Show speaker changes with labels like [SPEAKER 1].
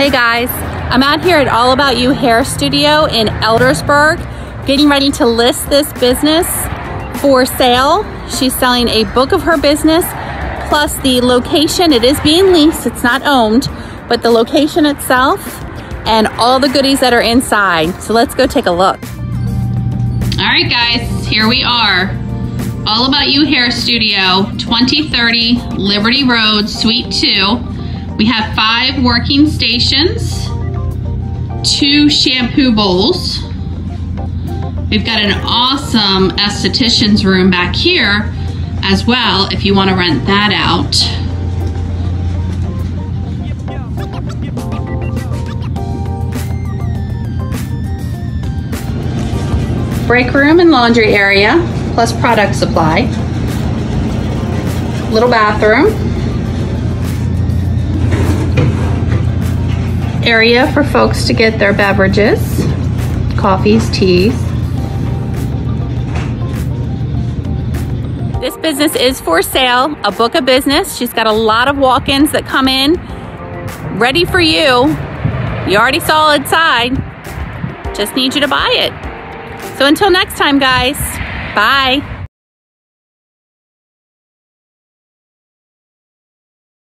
[SPEAKER 1] Hey guys, I'm out here at All About U Hair Studio in Eldersburg, getting ready to list this business for sale. She's selling a book of her business, plus the location. It is being leased, it's not owned, but the location itself and all the goodies that are inside. So let's go take a look. All right guys, here we are. All About U Hair Studio, 2030 Liberty Road, Suite 2. We have five working stations, two shampoo bowls. We've got an awesome esthetician's room back here as well if you want to rent that out. Break room and laundry area, plus product supply. Little bathroom. Area for folks to get their beverages, coffees, teas. This business is for sale, a book of business. She's got a lot of walk-ins that come in ready for you. You already saw inside. Just need you to buy it. So until next time, guys, bye.